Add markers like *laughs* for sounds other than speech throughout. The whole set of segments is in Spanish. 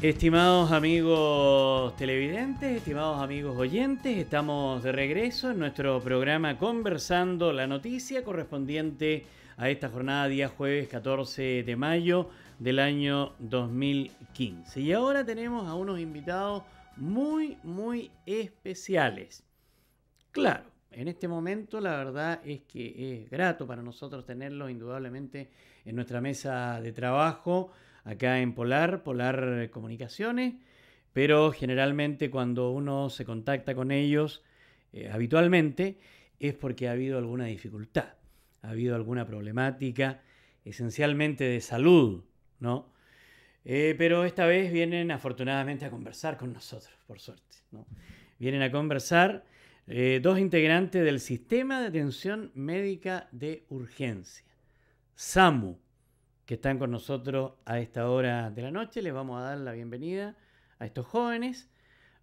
Estimados amigos televidentes, estimados amigos oyentes, estamos de regreso en nuestro programa Conversando la Noticia correspondiente a esta jornada día jueves 14 de mayo del año 2015. Y ahora tenemos a unos invitados muy, muy especiales. Claro, en este momento la verdad es que es grato para nosotros tenerlos indudablemente en nuestra mesa de trabajo acá en Polar, Polar Comunicaciones, pero generalmente cuando uno se contacta con ellos eh, habitualmente es porque ha habido alguna dificultad, ha habido alguna problemática, esencialmente de salud, ¿no? Eh, pero esta vez vienen afortunadamente a conversar con nosotros, por suerte, ¿no? Vienen a conversar eh, dos integrantes del Sistema de Atención Médica de Urgencia, SAMU, que están con nosotros a esta hora de la noche. Les vamos a dar la bienvenida a estos jóvenes.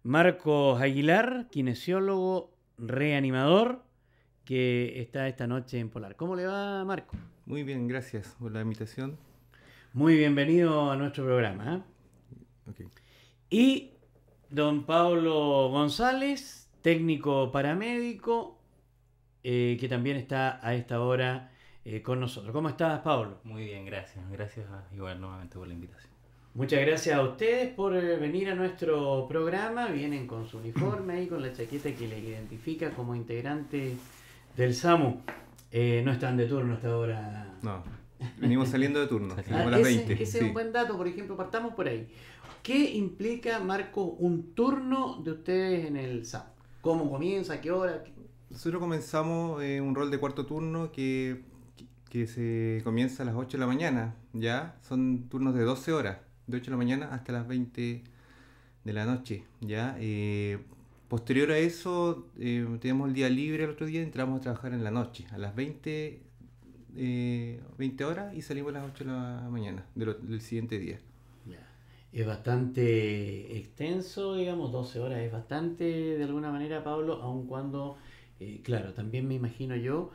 Marcos Aguilar, kinesiólogo reanimador, que está esta noche en Polar. ¿Cómo le va, Marco? Muy bien, gracias por la invitación. Muy bienvenido a nuestro programa. ¿eh? Y don Pablo González, técnico paramédico, eh, que también está a esta hora eh, con nosotros. ¿Cómo estás, Pablo? Muy bien, gracias. Gracias igual nuevamente por la invitación. Muchas gracias a ustedes por eh, venir a nuestro programa. Vienen con su uniforme y con la chaqueta que les identifica como integrante del SAMU. Eh, no están de turno hasta ahora. No, venimos saliendo de turno. ah, las ese, 20. ese es un buen dato, por ejemplo, partamos por ahí. ¿Qué implica, Marco, un turno de ustedes en el SAMU? ¿Cómo comienza? ¿A qué hora? Nosotros comenzamos un rol de cuarto turno que que se comienza a las 8 de la mañana, ¿ya? Son turnos de 12 horas, de 8 de la mañana hasta las 20 de la noche, ¿ya? Eh, posterior a eso, eh, tenemos el día libre el otro día, entramos a trabajar en la noche, a las 20, 20 eh, horas y salimos a las 8 de la mañana del siguiente día. Es bastante extenso, digamos, 12 horas es bastante de alguna manera, Pablo, aun cuando, claro, también me imagino yo,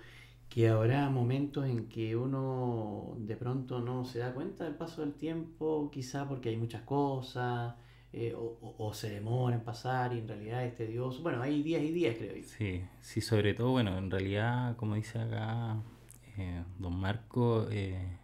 que habrá momentos en que uno de pronto no se da cuenta del paso del tiempo, quizá porque hay muchas cosas, eh, o, se demora en pasar y en realidad es tedioso. Bueno, hay días y días, creo yo. Sí, sí, sobre todo, bueno, en realidad, como dice acá eh, don Marco, eh,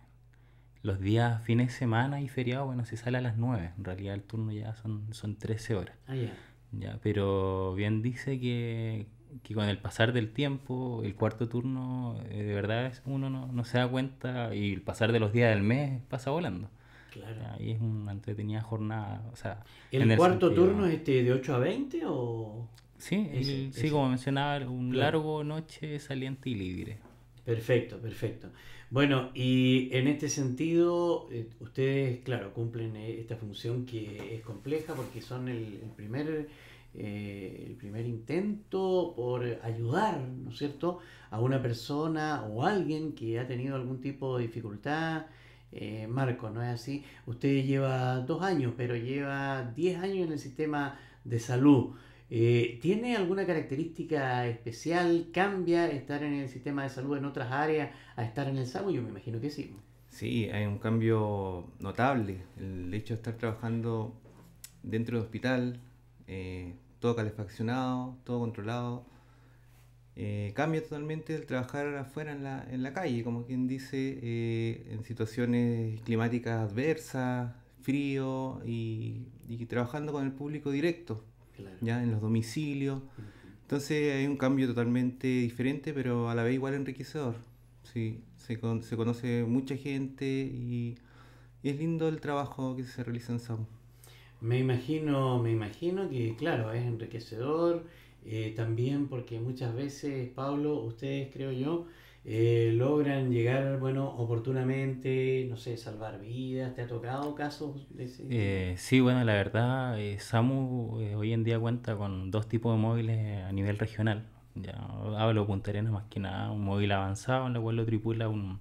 los días fines de semana y feriado, bueno, se sale a las 9. En realidad el turno ya son, son 13 horas. Ah, ya. Ya, pero bien dice que, que con el pasar del tiempo, el cuarto turno, eh, de verdad uno no, se da cuenta y el pasar de los días del mes pasa volando. Claro. Ahí es una entretenida jornada. O sea, ¿El, cuarto turno es este de 8 a 20 o...? Sí, sí, como mencionaba, un largo noche saliente y libre. Perfecto, perfecto. Bueno, y en este sentido, eh, ustedes, claro, cumplen eh, esta función que es compleja porque son el primer eh, el primer intento por ayudar, ¿no es cierto?, a una persona o alguien que ha tenido algún tipo de dificultad. Eh, Marco, ¿no es así? Usted lleva dos años, pero lleva diez años en el sistema de salud. Eh, ¿Tiene alguna característica especial? ¿Cambia estar en el sistema de salud en otras áreas a estar en el SAMU? Yo me imagino que sí. Sí, hay un cambio notable. El hecho de estar trabajando dentro del hospital, eh, todo calefaccionado, todo controlado. Eh, cambia totalmente el trabajar afuera en la, en la calle, como quien dice, eh, en situaciones climáticas adversas, frío y, trabajando con el público directo, ya en los domicilios. Entonces hay un cambio totalmente diferente, pero a la vez igual enriquecedor. Sí, se, se conoce mucha gente y, y, es lindo el trabajo que se realiza en SAMU. Me imagino, me imagino que, claro, es enriquecedor, eh, también porque muchas veces, Pablo, ustedes creo yo, eh, logran llegar, bueno, oportunamente, no sé, salvar vidas. ¿Te ha tocado casos de ese eh, Sí, bueno, la verdad, SAMU hoy en día cuenta con dos tipos de móviles a nivel regional. Ya hablo Punta Arenas más que nada, un móvil avanzado en el cual lo tripula un,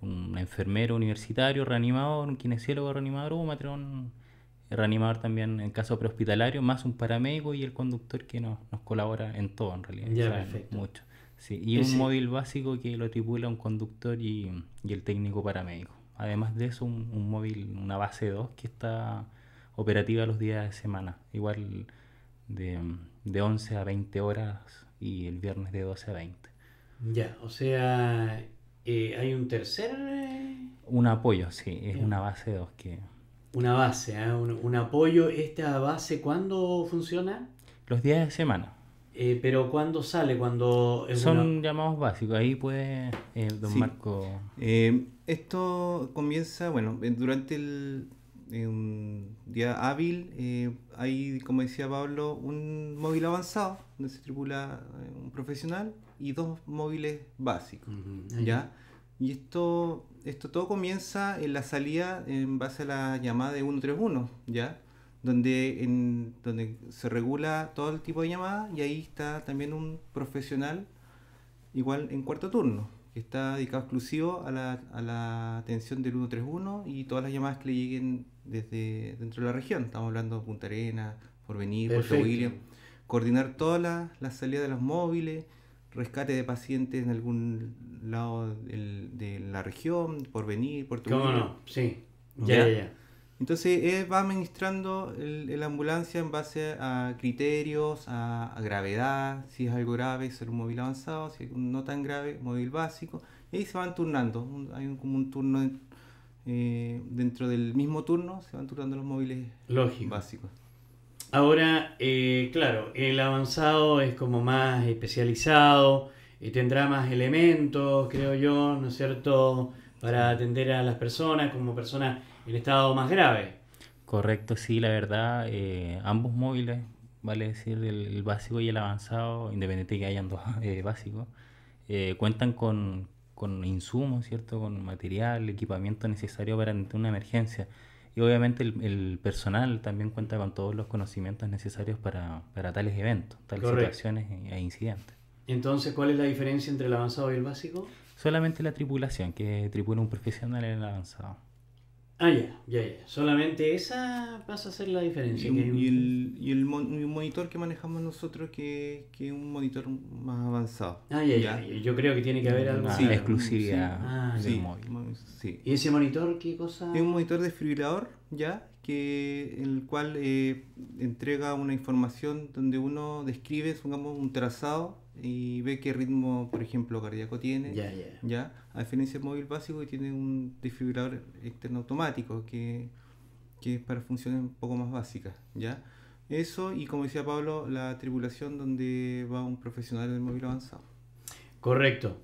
un enfermero universitario reanimador, un kinesiólogo reanimador un matrón reanimador también en caso prehospitalario, más un paramédico y el conductor que nos, nos colabora en todo en realidad. Ya, Mucho. Sí. Y un móvil básico que lo tripula un conductor y, y el técnico paramédico. Además de eso, un, un, móvil, una base 2 que está operativa los días de semana. Igual de, de 11 a 20 horas y el viernes de 12 a 20. Ya, o sea, eh, hay un tercer... eh, Un apoyo, sí, es una base 2 que... Una base, ¿eh? un, un apoyo. ¿Esta base cuándo funciona? Los días de semana. Eh, pero ¿cuándo sale? Cuando es Son una- llamados básicos. Ahí puede eh, don Sí. Marco... Eh, esto comienza, bueno, durante el eh, un día hábil eh, hay, como decía Pablo, un móvil avanzado donde se tripula eh, un profesional y dos móviles básicos. ¿Ya? Y esto, esto todo comienza en la salida en base a la llamada de 131, ¿ya? Donde, en, donde se regula todo el tipo de llamada y ahí está también un profesional igual en cuarto turno, que está dedicado exclusivo a la, a la atención del 131 y todas las llamadas que le lleguen desde dentro de la región. Estamos hablando de Punta Arenas, Porvenir, Puerto. William. Coordinar todas las las salidas de los móviles, rescate de pacientes en algún lado del- de la región, Porvenir, Puerto ¿Cómo William. no? Sí. Ya, ¿Ya? Entonces él va administrando el, el ambulancia en base a criterios, a, a gravedad, si es algo grave, ser un móvil avanzado, si es no tan grave, móvil básico, y ahí se van turnando, un- hay un- como un turno eh, dentro del mismo turno, se van turnando los móviles Lógico. básicos. Ahora, eh, claro, el avanzado es como más especializado y tendrá más elementos, creo yo, ¿no es cierto?, para atender a las personas como personas en estado más grave. Correcto, sí, la verdad, eh, ambos móviles, vale decir, el, el básico y el avanzado, independiente de que hayan dos *laughs* eh, básicos, eh, cuentan con, con insumos, ¿cierto? Con material, equipamiento necesario para ante una emergencia. Y obviamente el, el personal también cuenta con todos los conocimientos necesarios para, para tales eventos, tales Correcto. situaciones e, e incidentes. Entonces, ¿cuál es la diferencia entre el avanzado y el básico? Solamente la tripulación, que tripula un profesional en el avanzado. Ah, ya, ya, ya. Solamente esa pasa a ser la diferencia. Y, que hay un- y el, y el mon- y un monitor que manejamos nosotros que que es un monitor más avanzado. Ah, ya, ya, ya. Yo creo que tiene que haber algo. Sí, exclusividad Ah, del Sí, móvil. sí. ¿Y ese monitor qué cosa? Es un monitor desfibrilador, ¿ya? Que, el cual eh, entrega una información donde uno describe, supongamos, un trazado y ve qué ritmo, por ejemplo, cardíaco tiene. Ya, ya. ¿ya? A diferencia del móvil básico que tiene un desfibrilador externo automático que, que es para funciones un poco más básicas, ¿ya? Eso y como decía Pablo, la tripulación donde va un profesional del móvil avanzado. Correcto.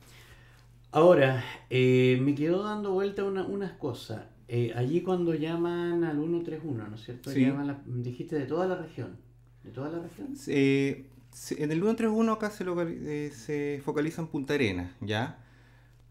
Ahora, eh, me quedó dando vuelta una- unas cosas. Eh, allí cuando llaman al 131, ¿no es cierto? Sí. Llaman la- dijiste de toda la región. ¿De toda la región? Eh, en el 131 acá se, eh, se focaliza en Punta Arenas, ¿ya?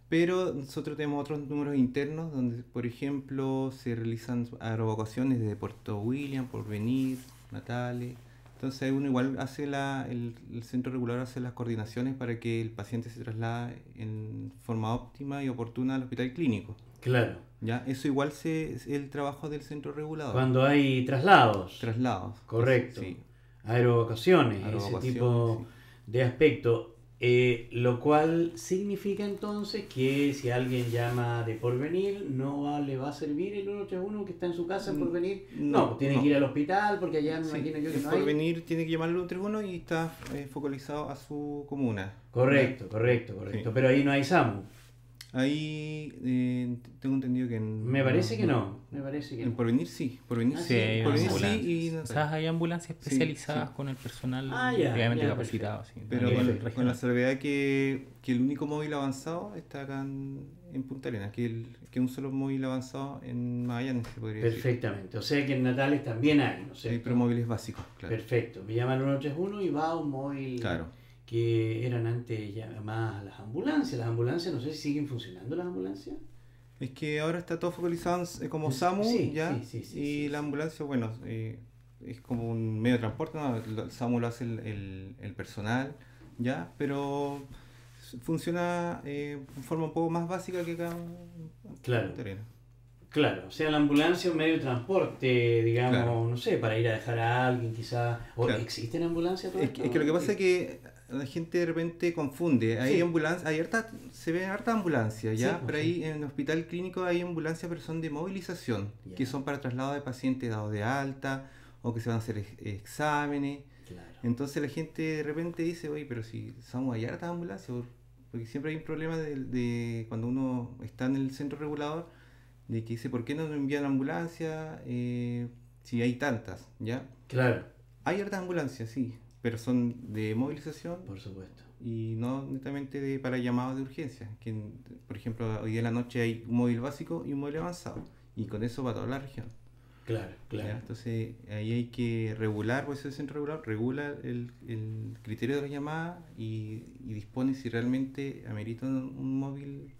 Pero nosotros tenemos otros números internos donde, por ejemplo, se realizan aerovacaciones desde Puerto William, Porvenir, Natales. Entonces uno igual hace la, el, el centro regulador hace las coordinaciones para que el paciente se traslade en forma óptima y oportuna al hospital clínico. Claro. ¿ya? Eso igual se, es el trabajo del centro regulador. Cuando hay traslados, Traslados. Correcto. Sí. Aerovacaciones, ese tipo de aspecto. Eh, lo cual significa entonces que si alguien llama de porvenir, no va- le va a servir el 131 que está en su casa en Mm, porvenir. no, No, tiene no. que ir al hospital porque allá me Sí, imagino yo que el no hay. porvenir tiene que llamarlo al tribuno y está eh, focalizado a su comuna. Correcto, correcto, correcto. Sí. Pero ahí no hay SAMU. Ahí eh, tengo entendido que en, Me parece que no. Me parece que En no. porvenir sí, porvenir Ah, sí, Sí, hay porvenir sí y O sea, hay ambulancias especializadas sí. con el personal Ah, ya, capacitado. Pero con, regional. con la salvedad que, que el único móvil avanzado está acá en, en Punta Arenas, que, el, que un solo móvil avanzado en Magallanes se podría decir. Perfectamente. O sea que en Natales también hay, ¿no Sí, sé? pero móviles básicos, claro. Perfecto. Me llama el 131 y va a un móvil Claro. Que eran antes llamadas las ambulancias. Las ambulancias, no sé si siguen funcionando las ambulancias. Es que ahora está todo focalizado en- eh, como Sí, SAMU, sí, ¿ya? sí, y la ambulancia, bueno, eh, es como un medio de transporte, ¿no? El SAMU lo hace el, el- el personal, ¿ya? Pero funciona eh, de forma un poco más básica que en Claro. Arenas. Claro, o sea, la ambulancia es un medio de transporte, digamos, Claro. no sé, para ir a dejar a alguien quizás. ¿O Claro. existen ambulancias? Es que, es que lo que pasa es que la gente de repente confunde. Hay Sí. ambulancia, hay harta, se ve harta ambulancia, ¿ya? Sí, pues, pero sí. ahí en el hospital clínico hay ambulancias, pero son de movilización, que son para traslado de pacientes dados de alta o que se van a hacer ex- exámenes. Claro. Entonces la gente de repente dice, oye, pero si somos hay hartas ambulancias, por- porque siempre hay un problema de, de cuando uno está en el centro regulador, de que dice, ¿por qué no nos envían ambulancia eh, si hay tantas? ¿Ya? Claro, Hay hartas ambulancias, sí, pero son de movilización por supuesto. y no netamente de, para llamados de urgencia. Que, por ejemplo, hoy en la noche hay un móvil básico y un móvil avanzado, y con eso va toda la región. Claro, ¿ya? claro. Entonces ahí hay que regular, pues el centro regular regula el, el criterio de la llamada y, y dispone si realmente amerita un, un móvil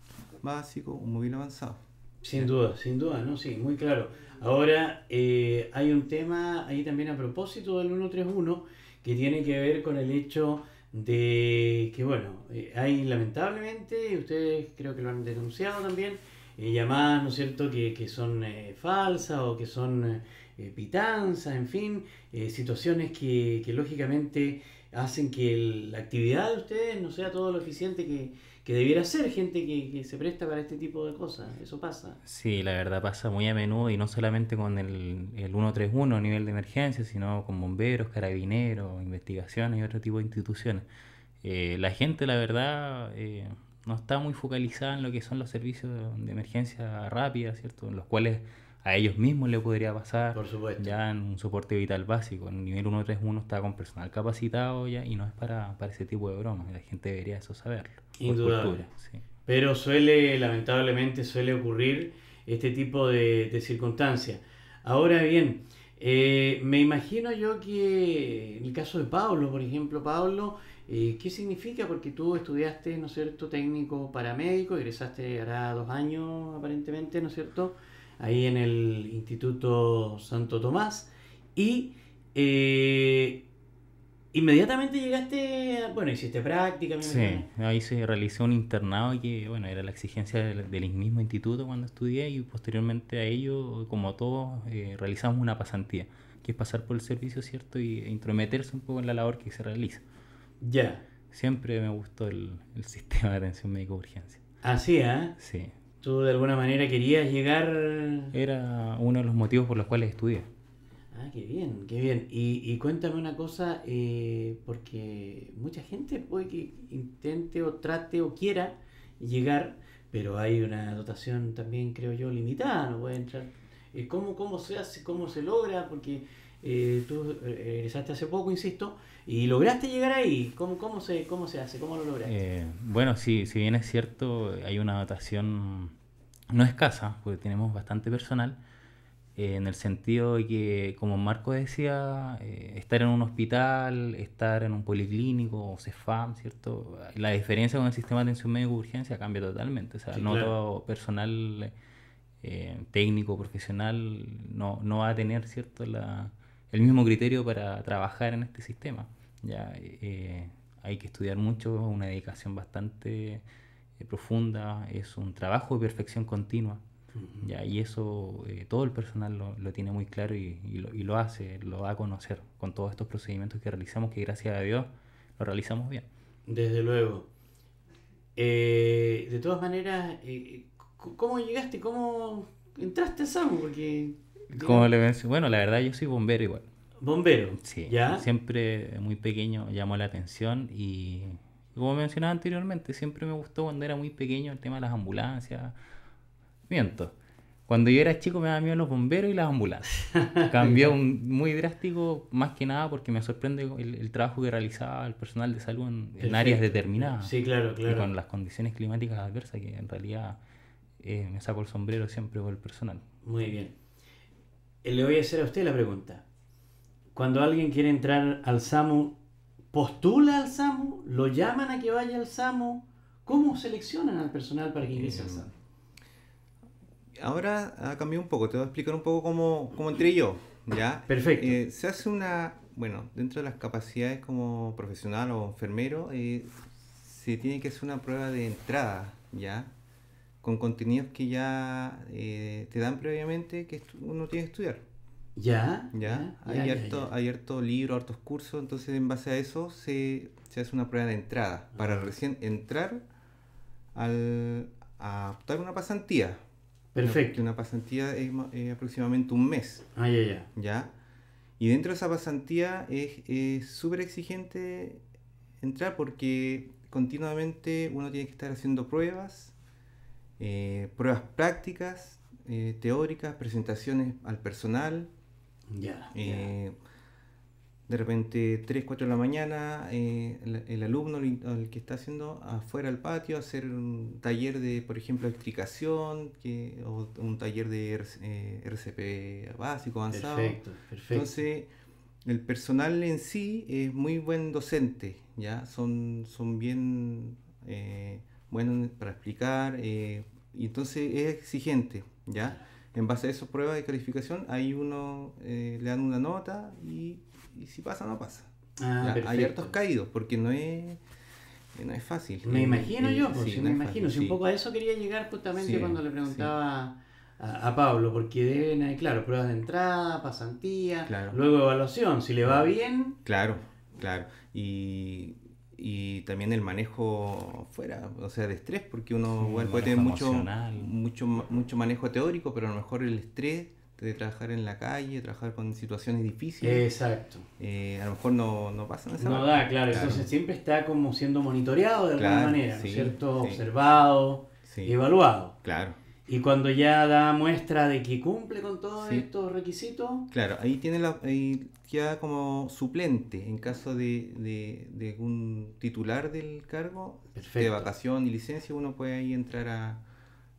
básico, un móvil avanzado. Sin duda, sin duda, ¿no? Sí, muy claro. Ahora, eh, hay un tema ahí también a propósito del 131 que tiene que ver con el hecho de que, bueno, eh, hay lamentablemente, ustedes creo que lo han denunciado también, eh, llamadas, ¿no es cierto?, que, que son eh, falsas o que son eh, pitanzas, en fin, situaciones que, que lógicamente hacen que el- la actividad de ustedes no sea todo lo eficiente que, que debiera ser, gente que, que se presta para este tipo de cosas, eso pasa. Sí, la verdad pasa muy a menudo y no solamente con el, el 131 a nivel de emergencia, sino con bomberos, carabineros, investigaciones y otro tipo de instituciones. Eh, la gente, la verdad, eh, no está muy focalizada en lo que son los servicios de emergencia rápida, ¿cierto? En los cuales a ellos mismos le podría pasar Por supuesto. ya en un soporte vital básico. En el nivel 131 está con personal capacitado ya y no es para, para ese tipo de bromas. La gente debería eso saberlo. Indudable. cultura, sí. Pero suele, lamentablemente, suele ocurrir este tipo de, de circunstancias. Ahora bien, eh, me imagino yo que en el caso de Pablo, por ejemplo, Pablo, eh, ¿qué significa? Porque tú estudiaste, ¿no es cierto?, técnico paramédico, egresaste hará dos años aparentemente, ¿no es cierto?, ahí en el Instituto Santo Tomás. Y eh, inmediatamente llegaste, a- bueno, hiciste práctica, Sí, imagino. ahí se realizó un internado que, bueno, era la exigencia del, del mismo instituto cuando estudié y posteriormente a ello, como todos, eh, realizamos una pasantía, que es pasar por el servicio, ¿cierto? Y e intrometerse un poco en la labor que se realiza. Ya. Siempre me gustó el, el *laughs* sistema de atención médica de urgencia. Así, ¿ah? Sí, Tú de alguna manera querías llegar... era uno de los motivos por los cuales estudié. Ah, qué bien, qué bien. Y, y cuéntame una cosa, eh, porque mucha gente puede que intente o trate o quiera llegar, pero hay una dotación también, creo yo, limitada, no puede entrar. Eh, ¿cómo, ¿Cómo se hace, cómo se logra? Porque eh, tú eh, egresaste hace poco, insisto, y lograste llegar ahí. ¿Cómo, cómo, se, cómo se hace? ¿Cómo lo lograste? Eh, bueno, sí, si bien es cierto, hay una dotación no escasa, porque tenemos bastante personal, eh, en el sentido de que, como Marco decía, eh, estar en un hospital, estar en un policlínico o CEFAM, ¿cierto? La diferencia con el sistema de atención médica de urgencia cambia totalmente. O sea, Sí, no claro. todo personal eh, técnico, profesional, no, no va a tener, ¿cierto? La, el mismo criterio para trabajar en este sistema. Ya, eh, hay que estudiar mucho, una dedicación bastante eh, profunda, es un trabajo de perfección continua. Ya, y eso eh, todo el personal lo, lo tiene muy claro y, y lo, y lo hace, lo va a conocer con todos estos procedimientos que realizamos, que gracias a Dios lo realizamos bien. Desde luego. De todas maneras, ¿cómo llegaste? ¿Cómo entraste a SAMU? Porque... Como le bueno, la verdad yo soy bombero igual. Bombero. Sí, ¿Ya? siempre muy pequeño llamó la atención y como mencionaba anteriormente, siempre me gustó cuando era muy pequeño el tema de las ambulancias. Miento. Cuando yo era chico me daban miedo los bomberos y las ambulancias. *laughs* Cambió un- muy drástico, más que nada porque me sorprende el, el trabajo que realizaba el personal de salud en, áreas determinadas. Sí, claro, Y claro. con las condiciones climáticas adversas que en realidad eh, me saco el sombrero siempre por el personal. Muy bien. Eh, Le voy a hacer a usted la pregunta. Cuando alguien quiere entrar al SAMU, ¿postula al SAMU? ¿Lo llaman a que vaya al SAMU? ¿Cómo seleccionan al personal para que ingrese al Eh, SAMU? Ahora ha cambiado un poco, te voy a explicar un poco cómo, cómo entré yo, ¿ya? Perfecto. Eh, se hace una, bueno, dentro de las capacidades como profesional o enfermero, eh, se tiene que hacer una prueba de entrada, ¿ya? Con contenidos que ya eh, te dan previamente que uno tiene que estudiar. Ya. ¿ya? ya, hay, ya, harto, ya. hay harto libro, hartos cursos, entonces en base a eso se, se hace una prueba de entrada para recién entrar al, a optar una pasantía. Perfecto. Una pasantía es ma- eh, aproximadamente un mes, Ah, ya, ya. ¿ya? Y dentro de esa pasantía es es súper exigente entrar porque continuamente uno tiene que estar haciendo pruebas, eh, pruebas prácticas, eh, teóricas, presentaciones al personal, Ya. eh, de repente 3, 4 de la mañana, el, el alumno el, el que está haciendo afuera al patio, hacer un taller de, por ejemplo, electrificación, que, o un taller de RC, RCP básico, avanzado. Perfecto, perfecto. Entonces, el personal en sí es muy buen docente, ¿ya? Son, son bien eh, buenos para explicar, eh, y entonces es exigente, ¿ya? En base a esas pruebas de calificación, ahí uno eh, le dan una nota y, y si pasa, no pasa. ah. Hay hartos caídos, porque no es, eh, no es fácil. Me imagino y- yo, pues, sí, no me imagino. fácil, Si un poco a eso quería llegar justamente Sí, cuando le sí. preguntaba a, a Pablo, porque deben haber, claro, pruebas de entrada, pasantía, Claro. luego evaluación. Si le va bien, Claro, claro. Y, y también el manejo fuera, o sea, de estrés, porque uno Sí, igual el puede tener mucho, mucho, mucho manejo teórico, pero a lo mejor el estrés de trabajar en la calle, trabajar con situaciones difíciles, exacto. eh, a lo mejor no, no pasa en esa No da, claro. Entonces siempre está como siendo monitoreado de alguna Claro, manera, ¿no es sí, cierto? sí. Observado, Sí, evaluado. claro. Y cuando ya da muestra de que cumple con todos Sí. estos requisitos, Claro, ahí tiene la, ahí queda como suplente en caso de, de, de un titular del cargo de vacación y licencia, uno puede ahí entrar a,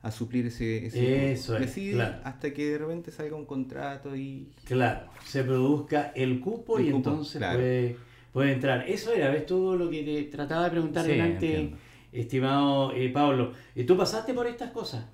a suplir ese, ese Eso es, claro. hasta que de repente salga un contrato y claro, se produzca el cupo El y cupo, entonces claro. puede, puede entrar. Eso era, ¿ves todo lo que te trataba de preguntar Sí, delante, entiendo. estimado eh, Pablo? ¿Y ¿Tú pasaste por estas cosas?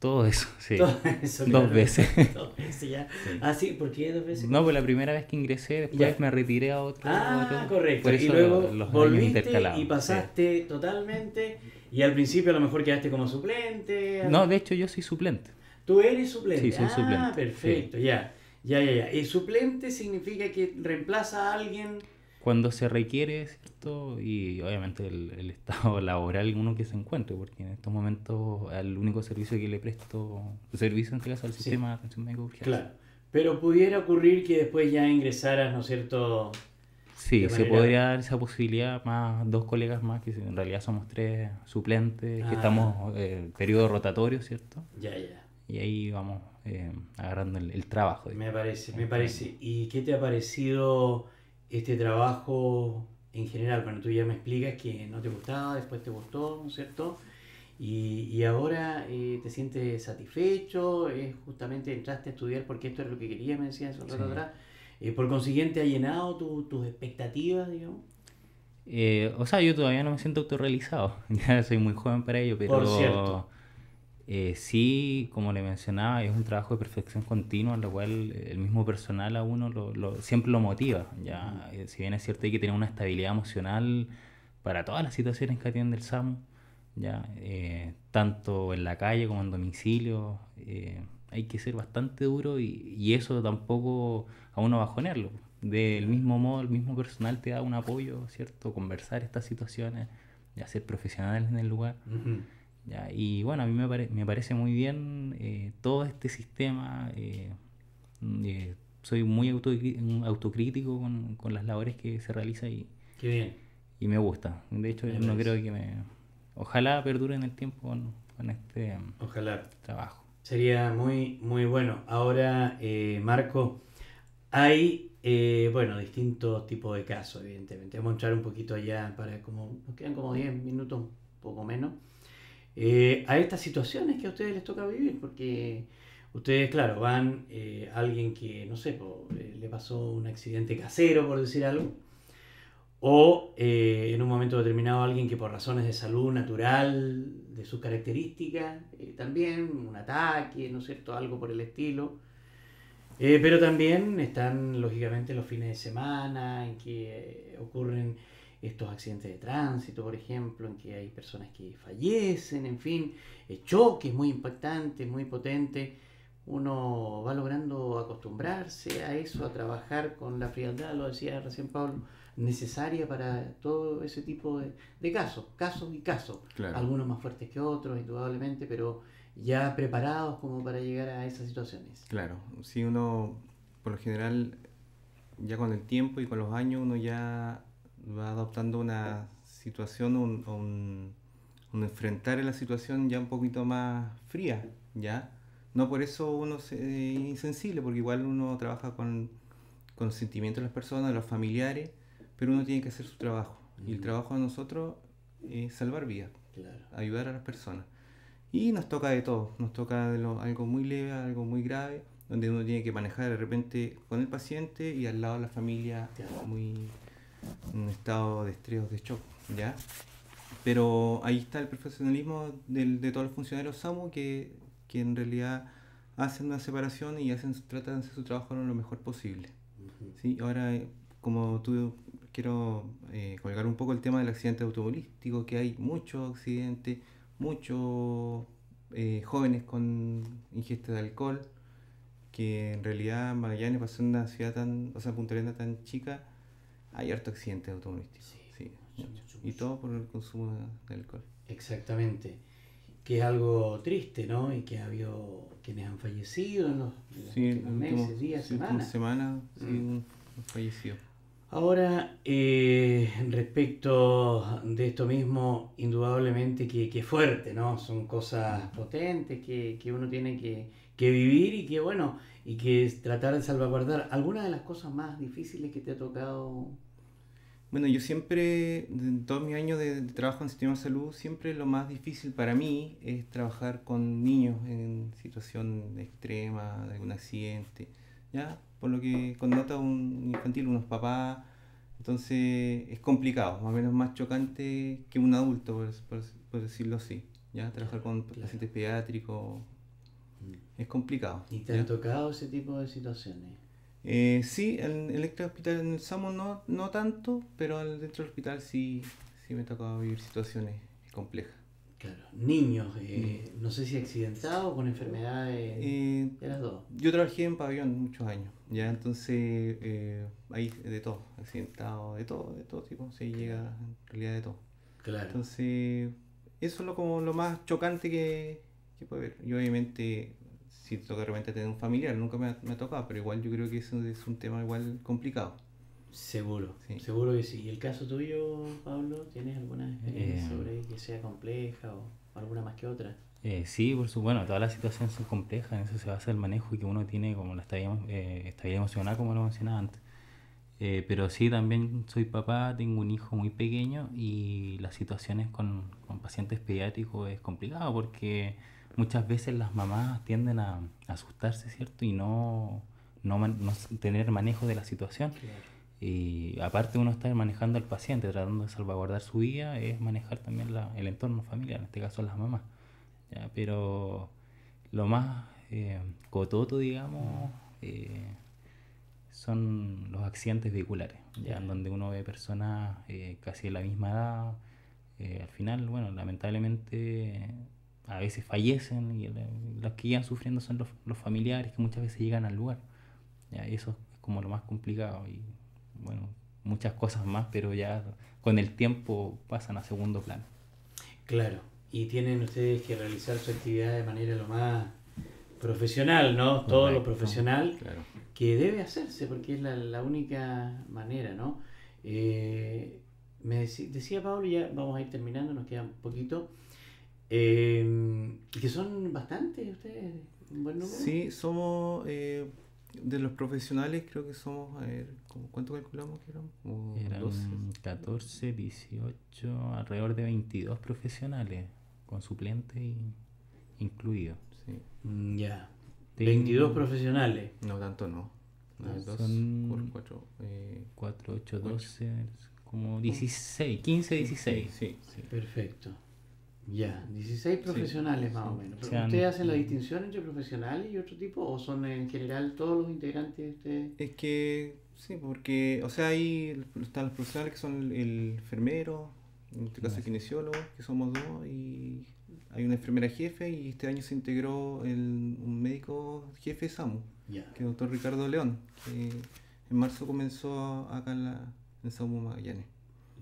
Todo eso, *laughs* sí. Todo eso, Dos veces. *laughs* Dos veces ya. Sí. Ah, sí, ¿por qué dos veces? No, pues la primera vez que ingresé, después Ya. me retiré a otro. Ah, otro. correcto. Por y luego los volviste y sí. pasaste totalmente. Y al principio a lo mejor quedaste como suplente. No, de hecho yo soy suplente. Tú eres suplente. Sí, soy ah, suplente, perfecto, ya. Ya, ya, ya. Y suplente significa que reemplaza a alguien. Cuando se requiere, ¿cierto? Y obviamente el, el *laughs* estado laboral uno que se encuentre, porque en estos momentos el único servicio que le presto, servicio en este caso al sistema de atención médica de urgencia. Claro. Pero pudiera ocurrir que después ya ingresaras, ¿no es cierto? Sí, se podría dar esa posibilidad, más dos colegas más, que en realidad somos tres suplentes, Ah. que estamos eh, en periodo rotatorio, ¿cierto? Ya, ya. Y ahí vamos eh, agarrando el, el trabajo. Me parece, me parece. ¿Y qué te ha parecido este trabajo en general? Bueno, tú ya me explicas que no te gustaba, después te gustó, ¿no es cierto? Y, y ahora eh, te sientes satisfecho, es justamente entraste a estudiar porque esto es lo que querías, me decías un rato Sí. atrás. Eh, por consiguiente, ha llenado tu- tus expectativas, digamos. Eh, o sea, yo todavía no me siento autorrealizado, *laughs* ya soy muy joven para ello, pero Por cierto. Eh, sí, como le mencionaba, es un trabajo de perfección continua, en lo cual el mismo personal a uno lo, lo- siempre lo motiva. Ya, Eh, si bien es cierto hay que tener una estabilidad emocional para todas las situaciones que atiende el SAMU, ya, eh, tanto en la calle como en domicilio, eh, hay que ser bastante duro y, y eso tampoco a uno bajonearlo. Del mismo modo, el mismo personal te da un apoyo, ¿cierto? Conversar estas situaciones, ya ser profesionales en el lugar. Ya, y bueno, a mí me, pare- me parece muy bien eh, todo este sistema. eh, mm, eh, soy muy autocrítico con, con las labores que se realizan y, Qué bien. y me gusta. De hecho, no creo que me... Ojalá perdure en el tiempo con, con este mm, Ojalá. trabajo. Sería muy, muy bueno. Ahora, eh, Marco, hay, eh, bueno, distintos tipos de casos, evidentemente. Vamos a entrar un poquito allá para como, nos quedan como 10 minutos, un poco menos, eh, a estas situaciones que a ustedes les toca vivir, porque ustedes, claro, van eh, a alguien que, no sé, eh, le pasó un accidente casero, por decir algo, o eh, en un momento determinado alguien que por razones de salud natural, de sus características, eh, también un ataque, ¿no es cierto? Algo por el estilo. Eh, pero también están, lógicamente, los fines de semana en que eh, ocurren estos accidentes de tránsito, por ejemplo, en que hay personas que fallecen, en fin, choques muy impactantes, muy potentes. uno va logrando acostumbrarse a eso, a trabajar con la frialdad, lo decía recién Pablo, necesaria para todo ese tipo de, de casos, casos y casos. Claro. Algunos más fuertes que otros, indudablemente, pero ya preparados como para llegar a esas situaciones. Claro, si uno, por lo general, ya con el tiempo y con los años, uno ya va adoptando una situación, un, un, un enfrentar la situación ya un poquito más fría, ¿ya? No por eso uno es insensible, porque igual uno trabaja con, con sentimientos de las personas, de los familiares, pero uno tiene que hacer su trabajo. Y el trabajo de nosotros es salvar vidas, Claro. ayudar a las personas. Y nos toca de todo, nos toca de lo- algo muy leve, algo muy grave, donde uno tiene que manejar de repente con el paciente y al lado de la familia muy estado de estrés de shock, ¿ya? Pero ahí está el profesionalismo del- de todos los funcionarios SAMU que, que en realidad hacen una separación y hacen, tratan de hacer su trabajo lo mejor posible. Sí, ahora, como tú, quiero eh, colgar un poco el tema del accidente automovilístico, que hay muchos accidentes, muchos eh, jóvenes con ingesta de alcohol, que en realidad Magallanes, pasó en una ciudad tan, o sea, Punta Arenas tan chica, hay harto accidentes automovilísticos. Sí, Sí, mucho, mucho. mucho, Y todo por el consumo de, de alcohol. Exactamente. Que es algo triste, ¿no? Y que ha habido quienes han fallecido en los, Sí, últimos el último- meses, días, sí, semanas. semana, sí, Mm. fallecido. Ahora, eh, respecto de esto mismo, indudablemente que, que fuerte, ¿no? Son cosas potentes que, que uno tiene que, que vivir y que, bueno, y que es tratar de salvaguardar. ¿Alguna de las cosas más difíciles que te ha tocado? Bueno, yo siempre, en todos mis años de, de trabajo en sistema de salud, siempre lo más difícil para mí es trabajar con niños en situación extrema, de algún accidente, ¿ya? Por lo que connota un infantil, unos papás, entonces es complicado, más o menos más chocante que un adulto, por, por- por decirlo así, ¿ya? Trabajar con Claro. pacientes pediátricos es complicado. ¿Y te ¿ya? han tocado ese tipo de situaciones? Eh, sí, en el hospital en el SAMU no, no tanto, pero dentro del hospital sí, sí me ha tocado vivir situaciones complejas. Claro. Niños, eh, no sé si accidentados con enfermedades. Eh, de las dos. yo trabajé en pabellón muchos años, ya entonces eh, hay de todo, accidentado, de todo, de todo tipo, se llega en realidad de todo. Claro. Entonces, eso es lo, como lo más chocante que, que puede haber. Y obviamente, si te toca de repente tener un familiar, nunca me ha, me ha tocado, pero igual yo creo que eso es un tema igual complicado. Seguro, Sí. seguro que sí. ¿Y el caso tuyo, Pablo? ¿Tienes alguna experiencia Eh, sobre que sea compleja o alguna más que otra? Eh, sí, por supuesto, bueno, todas las situaciones son complejas, en eso se basa el manejo que uno tiene como la estabilidad, eh, estabilidad emocional, como lo mencionaba antes. Eh, pero sí, también soy papá, tengo un hijo muy pequeño y las situaciones con, con pacientes pediátricos es complicado porque muchas veces las mamás tienden a, asustarse, ¿cierto? Y no, no, no tener manejo de la situación. Y aparte uno estar manejando al paciente, tratando de salvaguardar su vida, es manejar también la- el entorno familiar, en este caso las mamás. ¿ya? Pero lo más eh, cototo, digamos, eh, son los accidentes vehiculares, ya, en donde uno ve personas eh, casi de la misma edad. eh, al final, bueno, lamentablemente a veces fallecen y los que llegan sufriendo son los, los familiares que muchas veces llegan al lugar. Ya, eso es como lo más complicado y bueno, muchas cosas más, pero ya con el tiempo pasan a segundo plano. Claro. Y tienen ustedes que realizar su actividad de manera lo más profesional, ¿no? Todo lo profesional Claro. que debe hacerse, porque es la, la única manera, ¿no? Eh, me deci- decía Pablo, ya vamos a ir terminando, nos queda un poquito, eh, que son bastantes ustedes, un buen número. Sí, somos eh, de los profesionales, creo que somos, a ver, ¿cómo- ¿cuánto calculamos que éramos? Como Eran 12. 14, 18, alrededor de 22 profesionales, con suplente y incluido. Sí. Mm, Ya. Ten- 22 profesionales. No, tanto no. Ah, 2 son- por 4. Eh, 4, 8, 12, como 16, 15, 16. Sí, sí. Perfecto. Ya, 16 profesionales más o menos. Se han- ¿Ustedes hacen la distinción entre profesionales y otro tipo o son en general todos los integrantes de ustedes? Es que, sí, porque, o sea, ahí están los profesionales que son el, el enfermero, en este caso el kinesiólogo, que somos dos, y hay una enfermera jefe y este año se integró el, un médico jefe de SAMU, Ya. que es el doctor Ricardo León, que en marzo comenzó acá en, la, en SAMU Magallanes.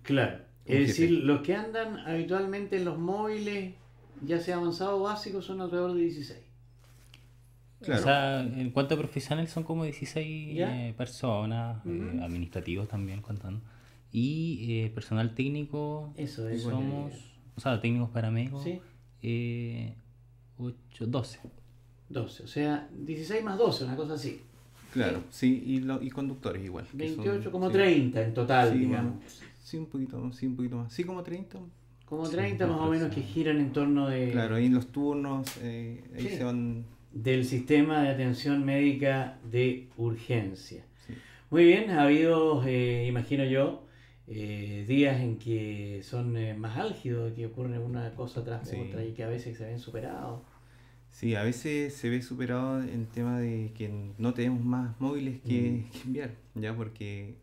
Claro. Es decir, los que andan habitualmente en los móviles, ya sea avanzado o básico, son alrededor de 16. Claro. O sea, en cuanto a profesionales son como 16 ¿Ya? eh, personas, eh, Ujú. administrativos también contando. Y eh, personal técnico Eso es. somos, eh, o sea, técnicos paramédicos, Sí. eh, 8, 12. 12. O sea, 16 más 12, una cosa así. Claro, sí, y, lo- y conductores igual. que son- 28 como sí. 30 en total, Sí, digamos. más- sí, un poquito, sí, un poquito más. Sí, como 30. Como Sí, 30 más o menos que giran en torno de, Claro, ahí en los turnos, eh, ahí Sí. se van... del sistema de atención médica de urgencia. sí. Muy bien, ha habido, eh, imagino yo, eh, días en que son eh, más álgidos, que ocurre una cosa tras Sí. otra y que a veces se ven superados. Sí, a veces se ve superado el tema de que no tenemos más móviles que, Mm. *laughs* que enviar, ya porque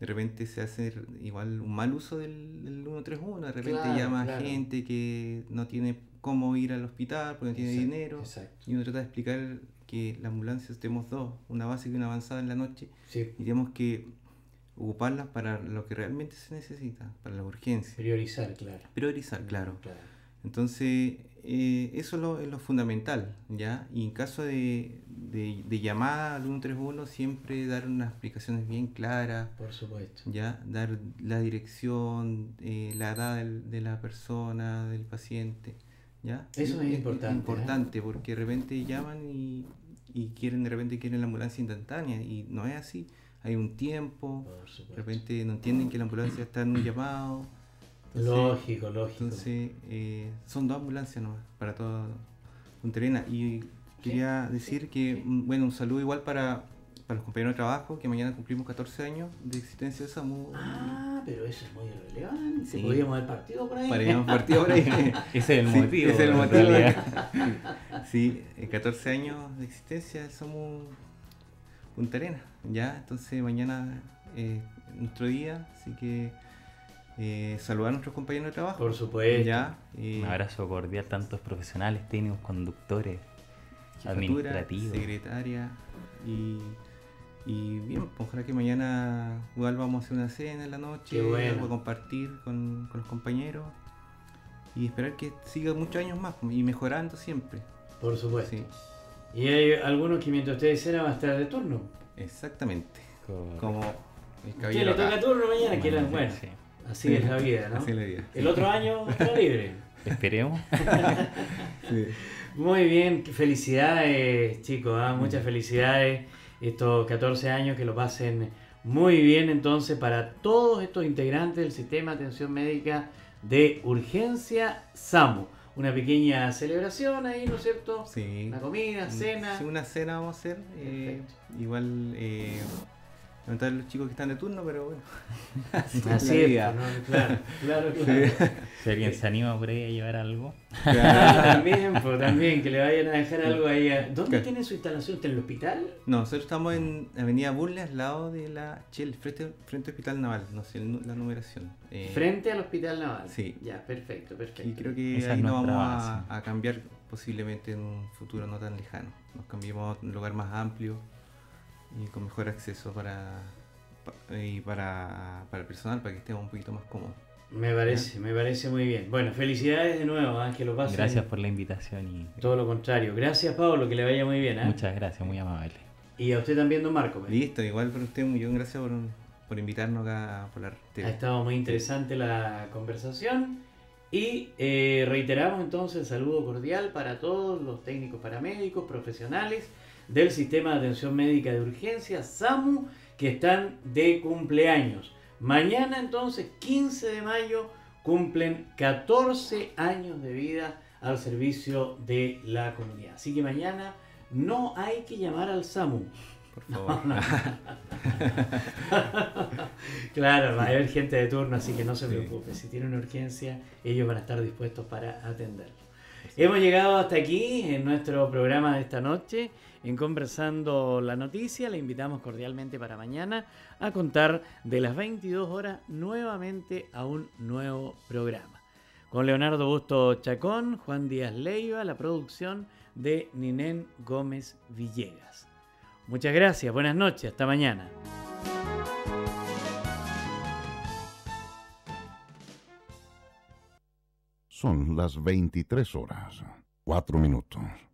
de repente se hace igual un mal uso del, del 131, de repente Claro, llama claro. gente que no tiene cómo ir al hospital porque no tiene Exacto, dinero Exacto. y uno trata de explicar que la ambulancia tenemos dos, una básica y una avanzada en la noche Sí, y tenemos que ocuparlas para lo que realmente se necesita, para la urgencia. priorizar, claro. Priorizar, claro. claro. Entonces, eh, eso es lo, es lo fundamental, ¿ya? Y en caso de, de, de llamada al 131, siempre dar unas explicaciones bien claras, Por supuesto. ¿ya? Dar la dirección, eh, la edad del- de la persona, del paciente, ¿ya? Eso es importante, ¿eh? importante porque de repente llaman y, y quieren, de repente quieren la ambulancia instantánea y no es así. Hay un tiempo, de repente no entienden que la ambulancia está en un llamado. Entonces, Lógico, lógico. entonces, eh, son dos ambulancias nomás para toda Punta. Y quería decir que, mm, bueno, un saludo igual para, para los compañeros de trabajo, que mañana cumplimos 14 años de existencia de SAMU. Ah, pero eso es muy relevante. Sí. Podríamos haber partido por ahí. Paríamos partido por ahí. *laughs* Ese es el *laughs* Sí, motivo. ese es el motivo. *laughs* Sí, eh, 14 años de existencia somos Punta Arenas, ¿ya? Entonces mañana es nuestro día, así que eh, saludar a nuestros compañeros de trabajo. Por supuesto. Ya, eh, Un abrazo cordial, tantos profesionales, técnicos, conductores, jefatura, secretaria y, y bien, pues, ojalá que mañana igual vamos a hacer una cena en la noche, Qué bueno. algo a compartir con, con los compañeros y esperar que siga muchos años más pues, y mejorando siempre. Por supuesto. Sí, Y hay algunos que mientras ustedes cenan van a estar de turno. exactamente. Correcto. Como el ¿Quién le caballero toca turno mañana? Que eran Bueno, bueno. sí. Así es la vida, ¿no? Así es la vida. El otro año *laughs* está libre. Esperemos. *laughs* Muy bien, felicidades chicos, ¿ah? muchas felicidades. Estos 14 años que lo pasen muy bien entonces para todos estos integrantes del sistema de atención médica de urgencia SAMU. Una pequeña celebración ahí, ¿no es cierto? Sí. Una comida, cena. Sí, una cena vamos a hacer. eh, igual, eh, a los chicos que están de turno, pero bueno. *laughs* Así es Así es, vida. ¿no? claro, claro, claro. Si alguien se anima por ahí a llevar algo. Ah, *laughs* también, pues, también, que le vayan a dejar algo ahí. a- ¿Dónde Claro. tienen su instalación? ¿Está en el hospital? No, nosotros estamos en Avenida Burle, al lado de la Shell, frente, frente al Hospital Naval, no sé la numeración. Eh, Frente al hospital naval. Sí. Ya, perfecto, perfecto. Y creo que Esa ahí nos vamos a, a cambiar posiblemente en un futuro no tan lejano. Nos cambiemos a un lugar más amplio y con mejor acceso para, pa- y para, para el personal, para que estemos un poquito más cómodos. Me parece, me parece muy bien. Bueno, felicidades de nuevo, ¿ah? que lo pasen. Gracias por la invitación y Todo lo contrario. Gracias, Pablo, que le vaya muy bien. ¿ah? muchas gracias, muy amable. Y a usted también, don Marco. pues. Listo, igual para usted un millón gracias por, por invitarnos acá a Polar Ha estado muy interesante la conversación. Y eh, reiteramos entonces el saludo cordial para todos los técnicos paramédicos, profesionales del sistema de atención médica de urgencia, SAMU, que están de cumpleaños. Mañana entonces, 15 de mayo, cumplen 14 años de vida al servicio de la comunidad. Así que mañana no hay que llamar al SAMU. Por favor. *laughs* *laughs* Claro, va a haber gente de turno, así que no se preocupe. Si tiene una urgencia, ellos van a estar dispuestos para atenderlo. Hemos llegado hasta aquí en nuestro programa de esta noche, en Conversando la Noticia. Le invitamos cordialmente para mañana a contar de las 22 horas nuevamente a un nuevo programa. con Leonardo Busto Chacón, Juan Díaz Leiva, la producción de Ninén Gómez Villegas. Muchas gracias, buenas noches, hasta mañana. Son las 23 horas, 4 minutos.